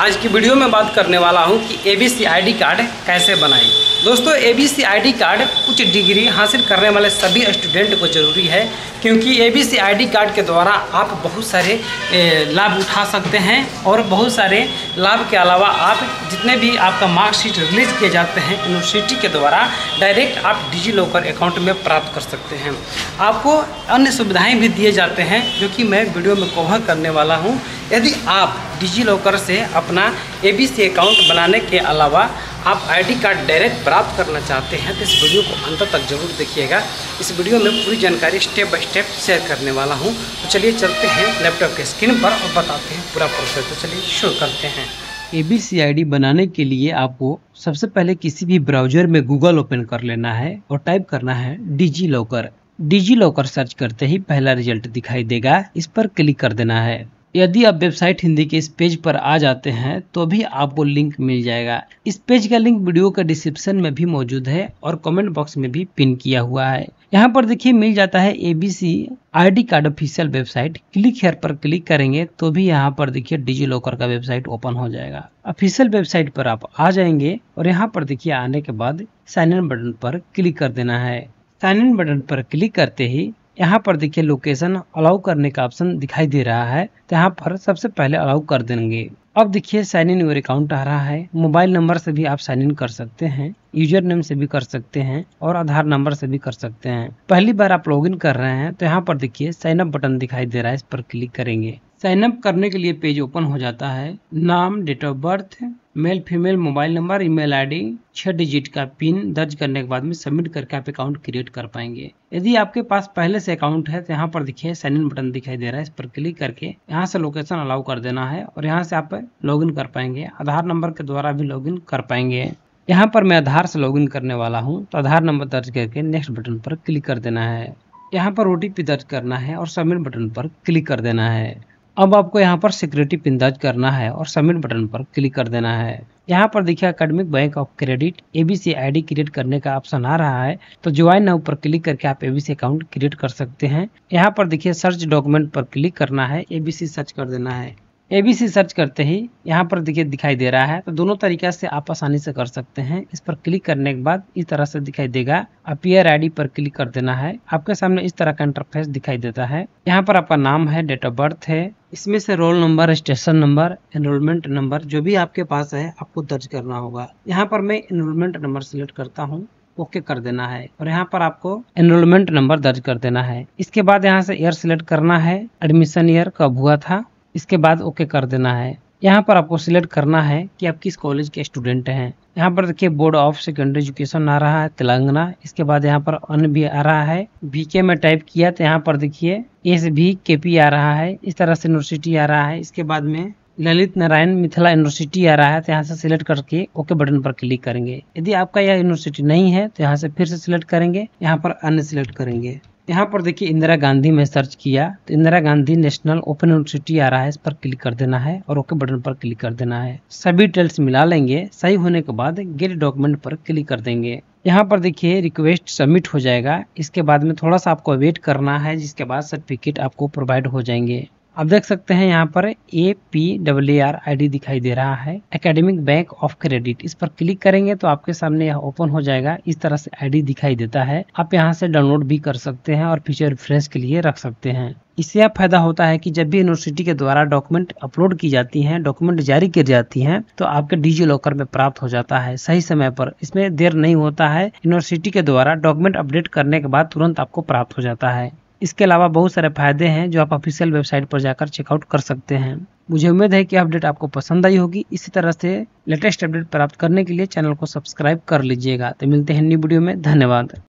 आज की वीडियो में बात करने वाला हूँ कि A B C I D card कैसे बनाएँ। दोस्तों A B C I D card उच्च डिग्री हासिल करने वाले सभी स्टूडेंट को ज़रूरी है, क्योंकि A B C I D card के द्वारा आप बहुत सारे लाभ उठा सकते हैं और बहुत सारे लाभ के अलावा आप जितने भी आपका मार्कशीट रिलीज़ किए जाते हैं यूनिवर्सिटी के द्वारा डायरेक्ट आप डिजी लॉकर अकाउंट में प्राप्त कर सकते हैं। आपको अन्य सुविधाएँ भी दिए जाते हैं, जो कि मैं वीडियो में कवर करने वाला हूँ। यदि आप डिजी लॉकर से अपना एबीसी अकाउंट बनाने के अलावा आप आईडी कार्ड डायरेक्ट प्राप्त करना चाहते हैं तो इस वीडियो को अंत तक ज़रूर देखिएगा। इस वीडियो में पूरी जानकारी स्टेप बाय स्टेप शेयर करने वाला हूँ। तो चलिए चलते हैं लैपटॉप के स्क्रीन पर और बताते हैं पूरा प्रोसेस तो चलिए शुरू करते हैं। ए बी सी आई डी बनाने के लिए आपको सबसे पहले किसी भी ब्राउज़र में गूगल ओपन कर लेना है और टाइप करना है DigiLocker DigiLocker search करते ही पहला रिज़ल्ट दिखाई देगा। इस पर क्लिक कर देना है। यदि आप वेबसाइट हिंदी के इस पेज पर आ जाते हैं तो भी आपको लिंक मिल जाएगा। इस पेज का लिंक वीडियो का डिस्क्रिप्शन में भी मौजूद है और कमेंट बॉक्स में भी पिन किया हुआ है। यहाँ पर देखिए, मिल जाता है ABC ID card official website. Click here पर क्लिक करेंगे तो भी यहाँ पर देखिए डिजी लॉकर का वेबसाइट ओपन हो जाएगा। ऑफिशियल वेबसाइट पर आप आ जाएँगे और यहाँ पर देखिए, आने के बाद साइन इन बटन पर क्लिक कर देना है। साइन इन बटन पर क्लिक करते ही यहाँ पर देखिए लोकेशन अलाउ करने का ऑप्शन दिखाई दे रहा है तो यहाँ पर सबसे पहले अलाउ कर देंगे। अब देखिए साइन इन योर अकाउंट आ रहा है। मोबाइल नंबर से भी आप साइन इन कर सकते हैं यूज़र नेम से भी कर सकते हैं और आधार नंबर से भी कर सकते हैं। पहली बार आप लॉगिन कर रहे हैं तो यहाँ पर देखिए साइन अप बटन दिखाई दे रहा है, इस पर क्लिक करेंगे। साइन अप करने के लिए पेज ओपन हो जाता है। नाम date of birth male, female, mobile number, email ID, छह डिजिट का पिन दर्ज करने के बाद में सबमिट करके आप अकाउंट क्रिएट कर पाएँगे। यदि आपके पास पहले से अकाउंट है तो यहाँ पर देखिए साइन इन बटन दिखाई दे रहा है। इस पर क्लिक करके यहाँ से लोकेशन अलाउ कर देना है और यहाँ से आप लॉगिन कर पाएँगे। आधार नंबर के द्वारा भी लॉगिन कर पाएँगे। यहाँ पर मैं आधार से लॉगिन करने वाला हूँ तो आधार नंबर दर्ज करके नेक्स्ट बटन पर क्लिक कर देना है। यहाँ पर ओटीपी दर्ज करना है और सबमिट बटन पर क्लिक कर देना है। अब आपको यहाँ पर सिक्योरिटी पिन दर्ज करना है और सबमिट बटन पर क्लिक कर देना है। यहाँ पर देखिए academic bank of credit ABC ID create करने का ऑप्शन आ रहा है। तो ज्वाइन नाउ पर क्लिक करके आप एबीसी अकाउंट क्रिएट कर सकते हैं। यहाँ पर देखिए सर्च डॉक्यूमेंट पर क्लिक करना है। एबीसी सर्च कर देना है। एबीसी सर्च करते ही यहाँ पर देखिए दिखाई दे रहा है तो दोनों तरीका से आप आसानी से कर सकते हैं। इस पर क्लिक करने के बाद इस तरह से दिखाई देगा। अपियर आईडी पर क्लिक कर देना है। आपके सामने इस तरह का इंटरफेस दिखाई देता है। यहाँ पर आपका नाम है डेट ऑफ़ बर्थ है। इसमें से roll number station number enrolment number जो भी आपके पास है, आपको दर्ज करना होगा। यहाँ पर मैं एनरोलमेंट नंबर सिलेक्ट करता हूँ। ओके कर देना है। और यहाँ पर आपको एनरोलमेंट नंबर दर्ज कर देना है। इसके बाद यहाँ से ईयर सिलेक्ट करना है। एडमिशन ईयर कब हुआ था? इसके बाद ओके कर देना है। यहाँ पर आपको सिलेक्ट करना है कि आप किस कॉलेज के स्टूडेंट हैं। यहाँ पर देखिए, बोर्ड ऑफ़ सेकेंडरी एजुकेशन आ रहा है, तेलंगाना। इसके बाद यहाँ पर अन भी आ रहा है। बीके में टाइप किया तो यहाँ पर देखिए एस भी के पी आ रहा है। इस तरह से यूनिवर्सिटी आ रहा है। इसके बाद में ललित नारायण मिथिला यूनिवर्सिटी आ रहा है तो यहाँ से सिलेक्ट करके ओके बटन पर क्लिक करेंगे। यदि आपका यह यूनिवर्सिटी नहीं है तो यहाँ से फिर से सिलेक्ट करेंगे। यहाँ पर अन्य सिलेक्ट करेंगे। यहाँ पर देखिए इंदिरा गांधी में सर्च किया तो Indira Gandhi national open university आ रहा है, इस पर क्लिक कर देना है और ओके बटन पर क्लिक कर देना है। सभी डिटेल्स मिला लेंगे, सही होने के बाद गेट डॉक्यूमेंट पर क्लिक कर देंगे। यहाँ पर देखिए रिक्वेस्ट सबमिट हो जाएगा, इसके बाद में थोड़ा सा आपको वेट करना है, जिसके बाद सर्टिफिकेट आपको प्रोवाइड हो जाएँगे। आप देख सकते हैं यहाँ पर A P W R I D दिखाई दे रहा है। एकेडमिक बैंक ऑफ़ क्रेडिट इस पर क्लिक करेंगे तो आपके सामने यह ओपन हो जाएगा। इस तरह से आईडी दिखाई देता है। आप यहाँ से डाउनलोड भी कर सकते हैं और फ्यूचर रिफ्रेश के लिए रख सकते हैं। इससे यह फ़ायदा होता है कि जब भी यूनिवर्सिटी के द्वारा डॉक्यूमेंट अपलोड की जाती हैं डॉक्यूमेंट जारी की जाती हैं तो आपके डिजी लॉकर में प्राप्त हो जाता है सही समय पर। इसमें देर नहीं होता है। यूनिवर्सिटी के द्वारा डॉक्यूमेंट अपडेट करने के बाद तुरंत आपको प्राप्त हो जाता है। इसके अलावा बहुत सारे फ़ायदे हैं जो आप ऑफिशियल वेबसाइट पर जाकर चेकआउट कर सकते हैं। मुझे उम्मीद है कि अपडेट आपको पसंद आई होगी। इसी तरह से लेटेस्ट अपडेट प्राप्त करने के लिए चैनल को सब्सक्राइब कर लीजिएगा। तो मिलते हैं न्यू वीडियो में। धन्यवाद।